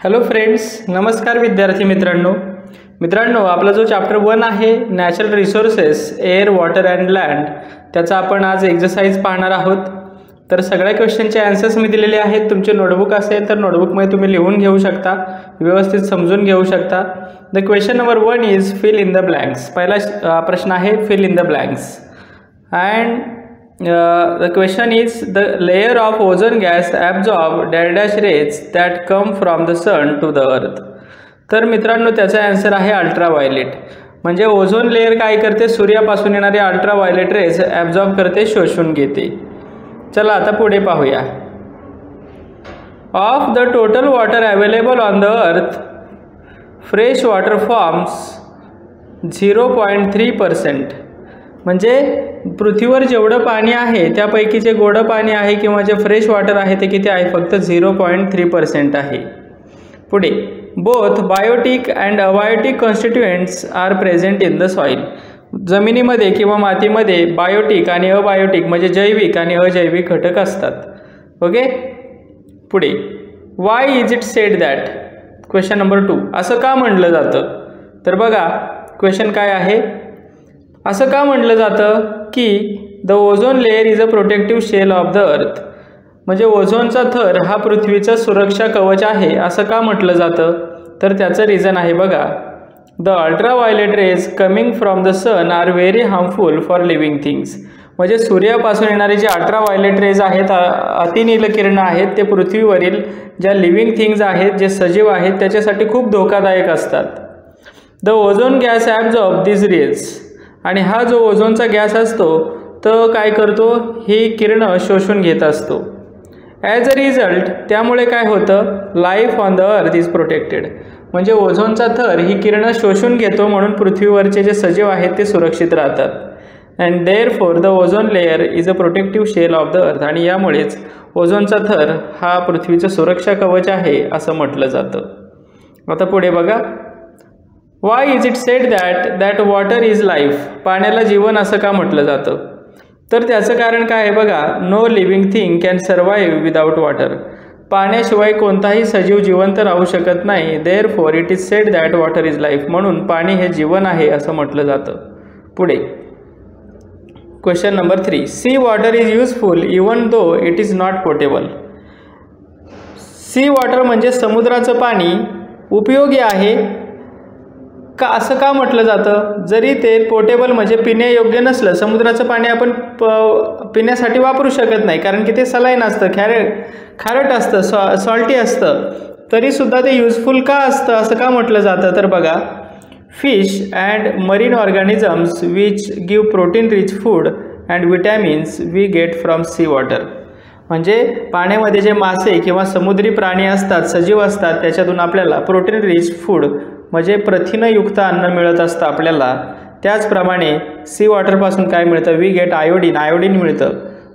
Hello friends नमस्कार विद्यार्थी मित्रांनो. मित्रांनो आपला जो चॅप्टर वन आहे natural resources air water and land त्याचा आपण आज एक्झरसाईज पाहणार आहोत. तर सगळ्या क्वेश्चनचे ॲन्सर्स मी दिलेले आहेत. तुमचे नोटबुक असेल तर नोटबुकमध्ये तुम्ही लिहून घेऊ शकता व्यवस्थित समजून घेऊ शकता. The question number one is fill in the blanks पहिला प्रश्न आहे fill in the blanks and the question is the layer of ozone gas absorb dash rays that come from the sun to the earth तर मित्रांनो त्याचा answer आहे ultraviolet म्हणजे ozone layer काय करते? सूर्यापासून येणारे अल्ट्राव्हायलेट रेज ॲब्झॉर्ब करते शोषून घेते. चला आता पुढे पाहूया. Of the total water available on the earth fresh water forms zero point three percent म्हणजे पृथ्वीवर जेवढं पाणी आहे त्यापैकी जे गोडं पाणी आहे किंवा जे फ्रेश वॉटर आहे ते किती आहे? फक्त झिरो पॉईंट थ्री पर्सेंट आहे. पुढे both biotic and abiotic constituents are present in the soil जमिनीमध्ये किंवा मातीमध्ये बायोटिक आणि अबायोटिक म्हणजे जैविक आणि अजैविक घटक असतात. ओके? पुढे why is it said that question number two असं का म्हटलं जातं? तर बघा क्वेश्चन काय आहे? असं का म्हटलं जातं की the ozone layer is a protective shell of the earth म्हणजे ओझोनचा थर हा पृथ्वीचा सुरक्षा कवच आहे असं का म्हटलं जातं? तर त्याचं रिझन आहे बघा. The ultraviolet rays coming from the sun are very harmful for living things म्हणजे सूर्यापासून येणारे जे अल्ट्राव्हायलेट रेज आहेत अतिनील किरणं आहेत ते पृथ्वीवरील ज्या लिव्हिंग थिंग्ज आहेत जे सजीव आहेत त्याच्यासाठी खूप धोकादायक असतात. The ozone gas absorb this rays आणि हा जो ओझोनचा गॅस असतो तो काय करतो? ही किरणं शोषून घेत असतो. ॲज अ रिझल्ट त्यामुळे काय होतं? Life on the earth is protected म्हणजे ओझोनचा थर ही किरणं शोषून घेतो म्हणून पृथ्वीवरचे जे सजीव आहेत ते सुरक्षित राहतात. And therefore the ozone layer is a protective shell of the earth आणि यामुळेच ओझोनचा थर हा पृथ्वीचं सुरक्षा कवच आहे असं म्हटलं जातं. आता पुढे बघा. Why is it said that that water is life पाण्याला जीवन असं का म्हटलं जातं? तर त्याचं कारण काय आहे बघा no living thing can survive without water पाण्याशिवाय कोणताही सजीव जिवंत राहू शकत नाही. Therefore it is said that water is life म्हणून पाणी हे जीवन आहे असं म्हटलं जातं. पुढे. Question number three sea water is useful even though it is not potable sea water म्हणजे समुद्राचं पाणी उपयोगी आहे का असं का म्हटलं जातं? जरी ते पोर्टेबल म्हणजे पिण्यायोग्य नसलं समुद्राचं पाणी आपण प पिण्यासाठी वापरू शकत नाही. कारण की ते सलाईन असतं खॅरे खारट असतं सॉ सॉल्टी असतं. तरीसुद्धा ते युजफुल का असतं असं का म्हटलं जातं? तर बघा fish and marine organisms which give protein rich food and vitamins we get from sea water. म्हणजे पाण्यामध्ये जे मासे किंवा समुद्री प्राणी असतात सजीव असतात त्याच्यातून आपल्याला प्रोटीन रिच फूड म्हणजे प्रथिनयुक्त अन्न मिळत असतं आपल्याला. त्याचप्रमाणे सी वॉटरपासून काय मिळतं? We get iodine. आयोडीन मिळतं.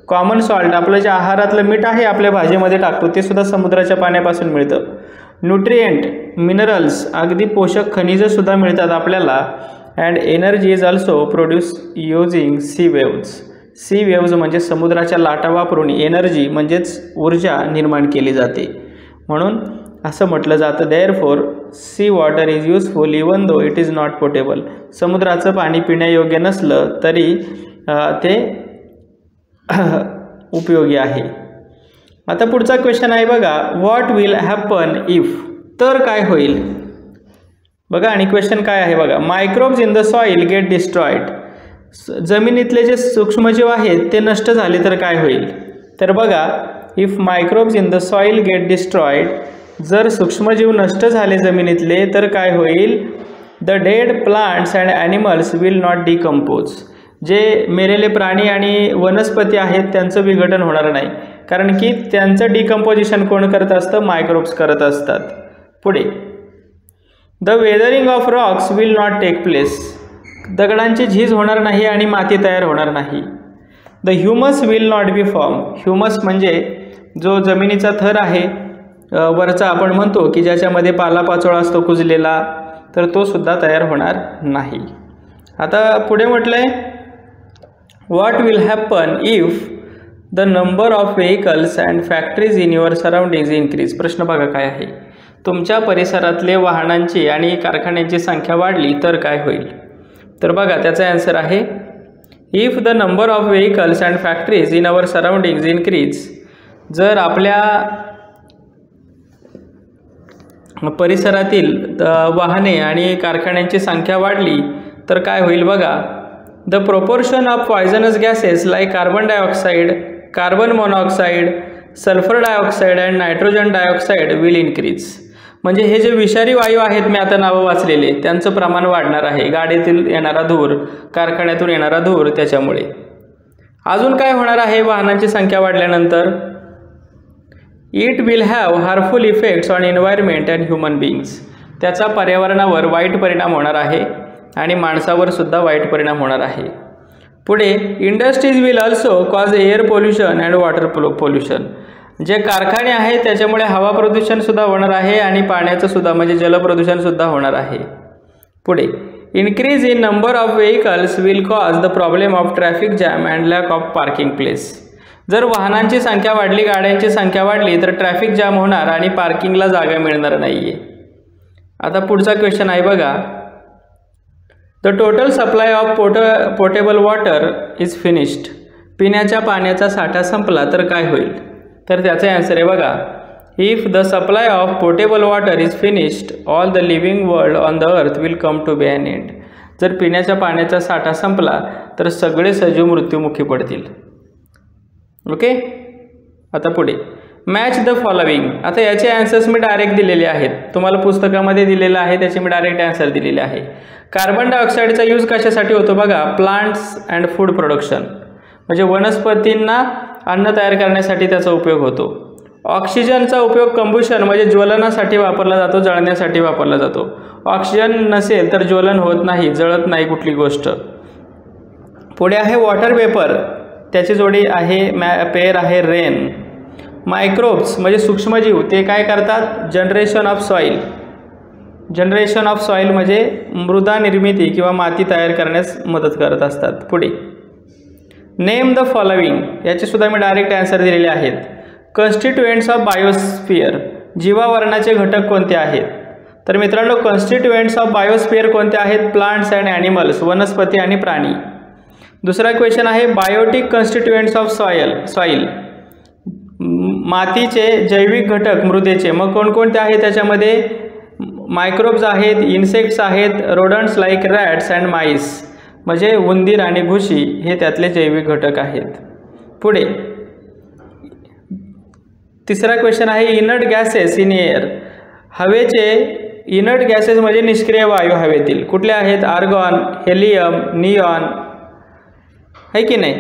कॉमन सॉल्ट आपलं जे आहारातलं मीठ आहे आपल्या भाजीमध्ये टाकतो ते सुद्धा समुद्राच्या पाण्यापासून मिळतं. न्यूट्रिएंट मिनरल्स अगदी पोषक खनिजंसुद्धा मिळतात आपल्याला. And energy is also produce using sea waves sea waves म्हणजे समुद्राच्या लाटा वापरून एनर्जी म्हणजेच ऊर्जा निर्माण केली जाते. म्हणून असं म्हटलं जातं therefore sea water is useful even though it is not potable समुद्राचं पाणी पिण्यायोग्य नसलं तरी ते उपयोगी आहे. आता पुढचा क्वेश्चन आहे बघा व्हॉट विल हॅपन इफ तर काय होईल? बघा आणि क्वेश्चन काय आहे बघा microbes in the soil get destroyed जमिनीतले जे सूक्ष्मजीव आहेत ते नष्ट झाले तर काय होईल? तर बघा if microbes in the soil get destroyed जर सूक्ष्मजीव नष्ट झाले जमिनीतले तर काय होईल? The dead plants and animals will not decompose जे मेलेले प्राणी आणि वनस्पती आहेत त्यांचं विघटन होणार नाही. कारण की त्यांचं डिकम्पोजिशन कोण करत असतं? मायक्रोब्स करत असतात. पुढे. The weathering of rocks will not take place दगडांची झीज होणार नाही आणि माती तयार होणार नाही. The humus will not be form humus म्हणजे जो जमिनीचा थर आहे वरचा आपण म्हणतो की ज्याच्यामध्ये पालापाचोळा असतो कुजलेला तर तो सुद्धा तयार होणार नाही. आता पुढे म्हटलं आहे what will happen if the number of vehicles and factories in your surroundings increase प्रश्न बघा काय आहे. तुमच्या परिसरातले वाहनांची आणि कारखान्यांची संख्या वाढली तर काय होईल? तर बघा त्याचा ॲन्सर आहे if the number of vehicles and factories in our surroundings increase जर आपल्या परिसरातील वाहने आणि कारखान्यांची संख्या वाढली तर काय होईल बघा. The proportion of poisonous gases like carbon dioxide carbon monoxide sulphur dioxide and nitrogen dioxide will increase म्हणजे हे जे विषारी वायू आहेत मी आता नावं वाचलेले त्यांचं प्रमाण वाढणार आहे. गाडीतील येणारा धूर कारखान्यातून येणारा धूर त्याच्यामुळे. अजून काय होणार आहे? वाहनांची संख्या वाढल्यानंतर? It will have harmful effects on environment and human beings त्याचा पर्यावरणावर वाईट परिणाम होणार आहे आणि माणसावर सुद्धा वाईट परिणाम होणार आहे. पुढे industries will also cause air pollution and water pollution जे कारखाने आहेत त्याच्यामुळे हवा प्रदूषणसुद्धा होणार आहे आणि पाण्याचं सुद्धा म्हणजे जलप्रदूषणसुद्धा होणार आहे. पुढे increase in number of vehicles will cause the problem of traffic jam and lack of parking place जर वाहनांची संख्या वाढली गाड्यांची संख्या वाढली तर ट्रॅफिक जाम होणार आणि पार्किंगला जागा मिळणार नाही आहे आता पुढचा क्वेश्चन आहे बघा. The total supply of pot potable water is finished पिण्याच्या पाण्याचा साठा संपला तर काय होईल? तर त्याचे ॲन्सर आहे बघा. If the supply of potable water is finished all the living world on the earth will come to be an end जर पिण्याच्या पाण्याचा साठा संपला तर सगळे सजीव मृत्यूमुखी पडतील. ओके? आता पुढे. मॅच द फॉलोविंग आता याचे ॲन्सर्स मी डायरेक्ट दिलेले आहेत. तुम्हाला पुस्तकामध्ये दिलेलं आहे त्याचे मी डायरेक्ट ॲन्सर दिलेले आहे. कार्बन डायऑक्साईडचा यूज कशासाठी होतो बघा? प्लांट्स अँड फूड प्रोडक्शन म्हणजे वनस्पतींना अन्न तयार करण्यासाठी त्याचा उपयोग होतो. ऑक्सिजनचा उपयोग कंबुशन म्हणजे ज्वलनासाठी वापरला जातो जळण्यासाठी वापरला जातो. ऑक्सिजन नसेल तर ज्वलन होत नाही जळत नाही कुठली गोष्ट. पुढे आहे वॉटर वेपर त्याची जोडी आहे मॅ पेअर आहे रेन मायक्रोब्स म्हणजे सूक्ष्मजीव ते काय करतात? Generation of soil generation of soil म्हणजे मृदा निर्मिती किंवा माती तयार करण्यास मदत करत असतात. पुढे. नेम द फॉलोविंग याचेसुद्धा मी डायरेक्ट ॲन्सर दिलेले आहेत. कन्स्टिट्युएंट्स ऑफ बायोस्फिअर जीवावरणाचे घटक कोणते आहेत? तर मित्रांनो कॉन्स्टिट्युएंट्स ऑफ बायोस्फिअर कोणते आहेत? प्लांट्स अँड ॲनिमल्स वनस्पती आणि प्राणी. दुसरा क्वेश्चन आहे biotic constituents of soil soil मातीचे जैविक घटक मृदेचे. मग कोणकोणते आहेत त्याच्यामध्ये? मायक्रोब्स आहेत इन्सेक्ट्स आहेत rodents like rats and mice म्हणजे उंदीर आणि घुशी हे त्यातले जैविक घटक आहेत. पुढे. तिसरा क्वेश्चन आहे इनर्ट गॅसेस इन एअर हवेचे इनर्ट गॅसेस म्हणजे निष्क्रिय वायू हवेतील. कुठले आहेत? आर्गॉन हेलियम नियॉन आहे की नाही?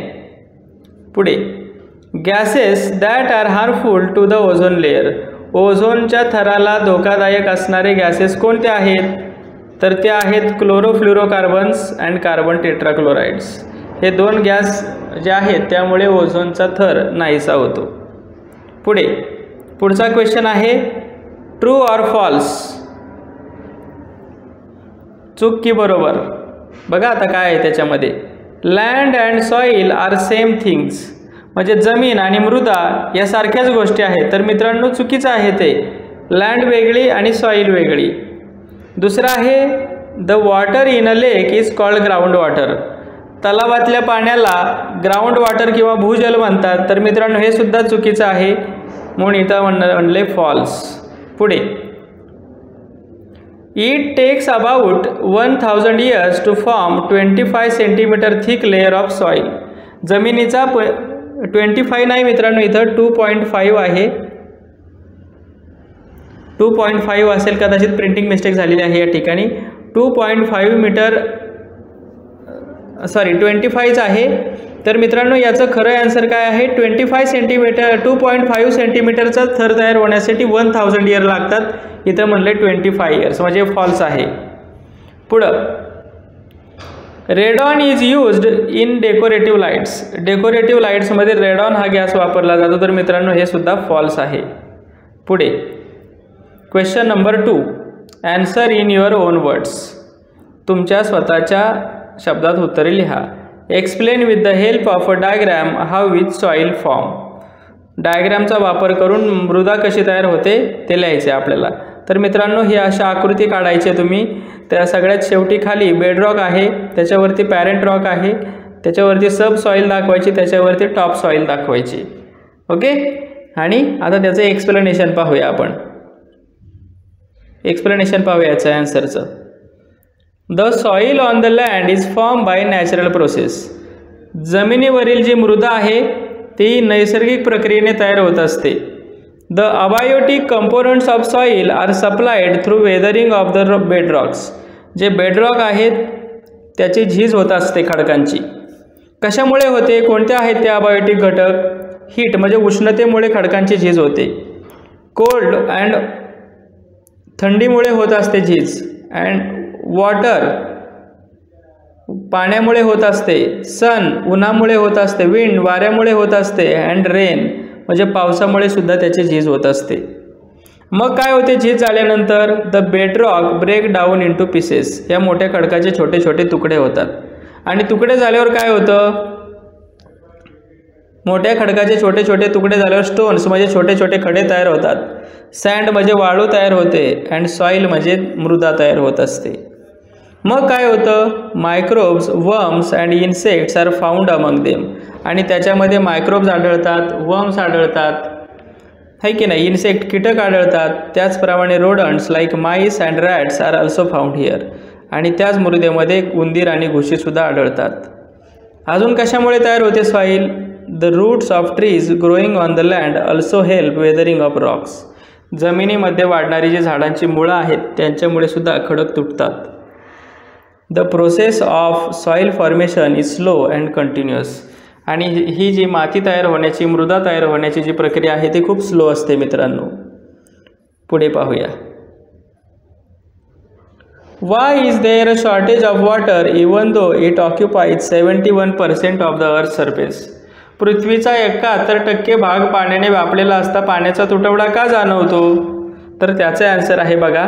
पुढे. Gases that are harmful to the ozone layer ओझोनच्या थराला धोकादायक असणारे गॅसेस कोणते आहेत? तर ते आहेत क्लोरोफ्लुरोकार्बन्स अँड कार्बन टेट्राक्लोराईड्स हे दोन गॅस जे आहेत त्यामुळे ओझोनचा थर नाहीसा होतो. पुढे. पुढचा क्वेश्चन आहे ट्रू ऑर फॉल्स चूक की बरोबर? बघा आता काय आहे त्याच्यामध्ये. Land and soil are same things म्हणजे जमीन आणि मृदा यासारख्याच गोष्टी आहेत. तर मित्रांनो चुकीचं आहे ते. लँड वेगळी आणि सॉईल वेगळी. दुसरं आहे the water in a lake is called ground water तलावातल्या पाण्याला ग्राउंड वॉटर किंवा भूजल म्हणतात. तर मित्रांनो हे सुद्धा चुकीचं आहे. म्हणून इथं म्हणणं म्हणले फॉल्स पुढे. It takes about one thousand years to form twenty five centimetre thick layer of soil जमिनीचा प ट्वेंटी फाय नाही मित्रांनो इथं टू पॉईंट फाईव्ह आहे. टू पॉईंट फाईव्ह असेल कदाचित प्रिंटिंग मिस्टेक झालेली आहे या ठिकाणी. Two point five metre sorry twenty फायच आहे. तर मित्रांनो याचं खरं आन्सर काय आहे? Twenty five centimetre two point five सेंटीमीटरचा थर तयार होण्यासाठी वन थाउजंड इयर लागतात. इथं म्हणले ट्वेंटी फाय इयर्स म्हणजे फॉल्स आहे. पुढं. Radon is used in decorative lights decorative लाईट्समध्ये radon हा गॅस वापरला जातो. तर मित्रांनो हे सुद्धा फॉल्स आहे. पुढे. Question number two answer in your own words तुमच्या स्वतःच्या शब्दात उत्तरे लिहा. Explain with the help of a diagram how with soil form डायग्रॅमचा वापर करून मृदा कशी तयार होते ते लिहायचे आपल्याला. तर मित्रांनो ही अशा आकृती काढायची तुम्ही. त्या सगळ्यात शेवटी खाली बेडरॉक आहे त्याच्यावरती पॅरेंट रॉक आहे त्याच्यावरती सब सॉईल दाखवायची त्याच्यावरती टॉप सॉईल दाखवायची. ओके आणि आता त्याचं एक्सप्लेनेशन पाहूया आपण. एक्सप्लेनेशन पाहूया याचं ॲन्सरचं the soil on the land is form by natural process जमिनीवरील जी मृदा आहे ती नैसर्गिक प्रक्रियेने तयार होत असते. The abiotic components of soil are supplied through weathering of the bedrocks जे बेडरॉक आहेत त्याची झीज होत असते खडकांची. कशामुळे होते? कोणते आहेत ते अबायोटिक घटक? हीट म्हणजे उष्णतेमुळे खडकांची झीज होते. कोल्ड अँड थंडीमुळे होत असते झीज. अँड वॉटर पाण्यामुळे होत असते. सन उन्हामुळे होत असते. विंड वाऱ्यामुळे होत असते. अँड रेन म्हणजे पावसामुळे सुद्धा त्याची झीज होत असते. मग काय होते? झीज झाल्यानंतर the bedrock break down into pieces या मोठ्या खडकाचे छोटे छोटे तुकडे होतात. आणि तुकडे झाल्यावर काय होतं? मोठ्या खडकाचे छोटे छोटे तुकडे झाल्यावर स्टोन्स म्हणजे छोटे छोटे खडे तयार होतात. सँड म्हणजे वाळू तयार होते. अँड सॉईल म्हणजे मृदा तयार होत असते. मग काय होतं? Microbes worms and insects are found among them आणि त्याच्यामध्ये मायक्रोब्स आढळतात वर्म्स आढळतात. है की नाही? इन्सेक्ट कीटक आढळतात. त्याचप्रमाणे rodents like mice and rats are also found here आणि त्याच मृदेमध्ये उंदीर आणि घुशीसुद्धा आढळतात. अजून कशामुळे तयार होते soil the roots of trees growing on the land also help weathering of rocks जमिनीमध्ये वाढणारी जी झाडांची मुळं आहेत त्यांच्यामुळे सुद्धा खडक तुटतात. The process of soil formation is slow and continuous आणि ही जी माती तयार होण्याची मृदा तयार होण्याची जी प्रक्रिया आहे ती खूप स्लो असते मित्रांनो. पुढे पाहूया. Why is there a shortage of water even though it occupies seventy one percent of the earth surface पृथ्वीचा एकाहत्तर टक्के भाग पाण्याने व्यापलेला असता पाण्याचा तुटवडा का जाणवतो? तर त्याचे आन्सर आहे बघा.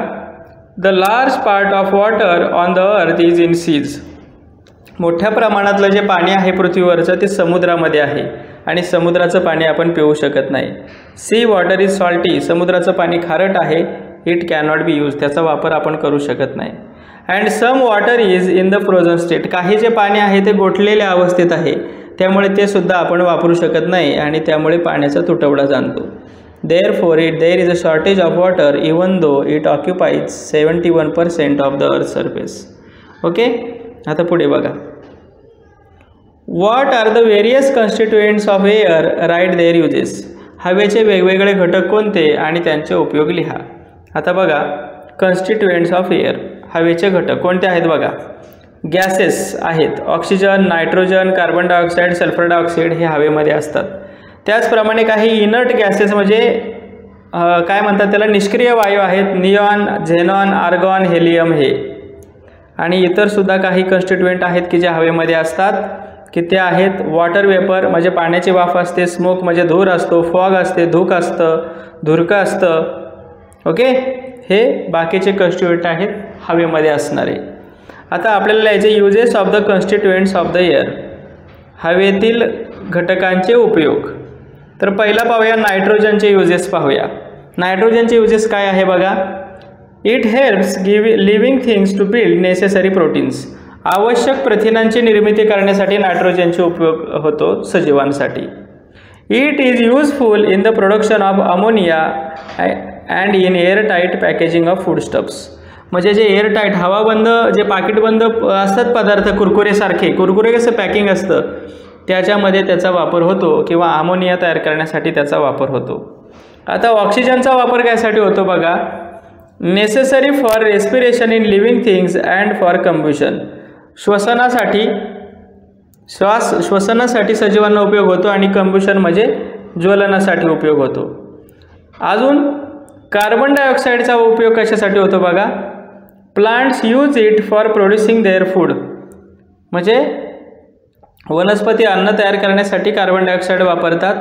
The large part of water on the earth is in seas मोठ्या प्रमाणातलं जे पाणी आहे पृथ्वीवरचं ते समुद्रामध्ये आहे. आणि समुद्राचं पाणी आपण पिऊ शकत नाही. सी वॉटर इज सॉल्टी समुद्राचं पाणी खारट आहे. इट कॅनॉट बी यूज त्याचा वापर आपण करू शकत नाही. And some water is in the frozen state काही जे पाणी आहे ते गोठलेल्या अवस्थेत आहे. त्यामुळे ते सुद्धा आपण वापरू शकत नाही आणि त्यामुळे पाण्याचा तुटवडा जाणतो. There it, it there is a shortage of water though though it occupies seventy one percent of the earth okay आता पुढे बघा. What are the various constituents of air write their uses हवेचे वेगवेगळे घटक कोणते आणि त्यांचे उपयोग लिहा. आता बघा. कॉन्स्टिट्युएंट्स ऑफ एअर हवेचे घटक कोणते आहेत बघा? गॅसेस आहेत. Oxygen nitrogen carbon dioxide sulphur dioxide हे हवेमध्ये असतात. त्याचप्रमाणे काही इनर्ट गॅसेस म्हणजे काय म्हणतात त्याला निष्क्रिय वायू आहेत. नियॉन झेनॉन आर्गॉन हेलियम हे. आणि इतरसुद्धा काही कन्स्टिट्युएंट आहेत की जे हवेमध्ये असतात की ते आहेत वॉटर वेपर म्हणजे पाण्याची वाफ असते स्मोक म्हणजे धूर असतो फॉग असते धूक असतं धुरकं असतं. ओके हे बाकीचे कन्स्टिट्युएंट आहेत हवेमध्ये असणारे. आता आपल्याला याचे uses of the constituents of the air हवेतील घटकांचे उपयोग. तर पहिला पाहूया नायट्रोजनचे युजेस पाहूया. नायट्रोजनचे युजेस काय आहे बघा? It helps give living things to build necessary proteins आवश्यक प्रथिनांची निर्मिती करण्यासाठी नायट्रोजनचे उपयोग होतो सजीवांसाठी. It is useful in the production of ammonia and in airtight packaging of foodstuffs म्हणजे जे एअरटाईट हवाबंद जे पाकिटबंद असतात पदार्थ कुरकुरेसारखे. कुरकुरे कसं पॅकिंग असतं? त्याच्यामध्ये त्याचा वापर होतो किंवा अमोनिया तयार करण्यासाठी त्याचा वापर होतो. आता ऑक्सिजनचा वापर कायसाठी होतो बघा? Necessary for respiration in living things and for combustion श्वसनासाठी श्वास श्वसनासाठी सजीवांना उपयोग होतो आणि कम्ब्युशन म्हणजे ज्वलनासाठी उपयोग होतो. अजून कार्बन डायऑक्साईडचा उपयोग कशासाठी होतो बघा? Plants use it for producing their food म्हणजे वनस्पती अन्न तयार करण्यासाठी कार्बन डायऑक्साईड वापरतात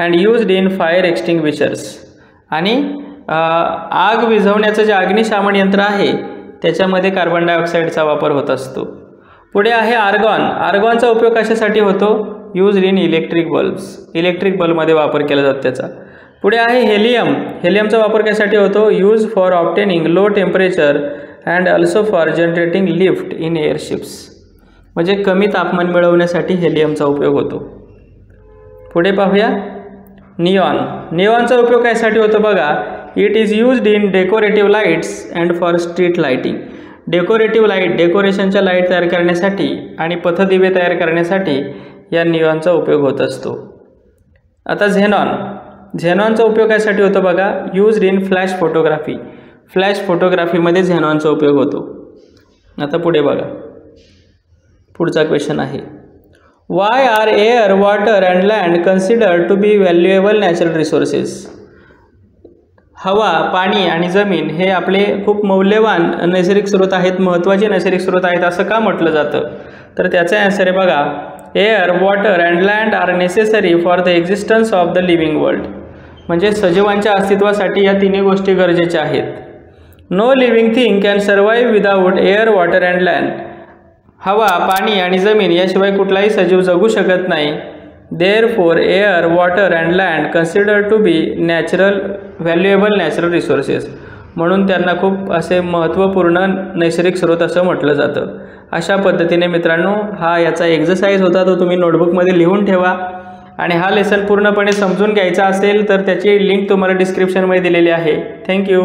and used in fire extinguishers आणि आग विझवण्याचं जे अग्निशामन यंत्र आहे त्याच्यामध्ये कार्बन डायऑक्साईडचा वापर होत असतो. पुढे आहे आर्गॉन आर्गॉनचा उपयोग कशासाठी होतो? Use in electric bulbs electric बल्बमध्ये वापर केला जातो त्याचा. पुढे आहे हेलियम हेलियमचा वापर कशासाठी होतो? Use for obtaining low temperature and also for generating lift in airships म्हणजे कमी तापमान मिळवण्यासाठी हेलियमचा उपयोग होतो. पुढे पाहूया. नियॉन नियॉनचा उपयोग कायसाठी होतो बघा. It is used in decorative lights and for street lighting decorative light डेकोरेशनच्या light तयार करण्यासाठी आणि पथदिवे तयार करण्यासाठी या नियॉनचा उपयोग होत असतो. आता झेनॉन झेनॉनचा उपयोग यासाठी होतो बघा? Use in flash photography flash फोटोग्राफीमध्ये झेनॉनचा उपयोग होतो. आता पुढे बघा. पुढचा क्वेश्चन आहे. Why are air water and land consider to be valuable natural resources हवा पाणी आणि जमीन हे आपले खूप मौल्यवान नैसर्गिक स्रोत आहेत महत्त्वाचे नैसर्गिक स्रोत आहेत असं का म्हटलं जातं? तर त्याचा ॲन्सर आहे बघा. Air water and land are necessary for the existence of the living world म्हणजे सजीवांच्या अस्तित्वासाठी या तिन्ही गोष्टी गरजेच्या आहेत. No living thing can survive without air water and land हवा पाणी आणि जमीन याशिवाय कुठलाही सजीव जगू शकत नाही. Therefore air water and land consider to be natural valuable natural resources म्हणून त्यांना खूप असे महत्त्वपूर्ण नैसर्गिक स्रोत असं म्हटलं जातं. अशा पद्धतीने मित्रांनो हा याचा एक्झरसाईज होता तो तुम्ही नोटबुकमध्ये लिहून ठेवा. आणि हा लेसन पूर्णपणे समजून घ्यायचा असेल तर त्याची लिंक तुम्हाला डिस्क्रिप्शनमध्ये दिलेली आहे. थँक्यू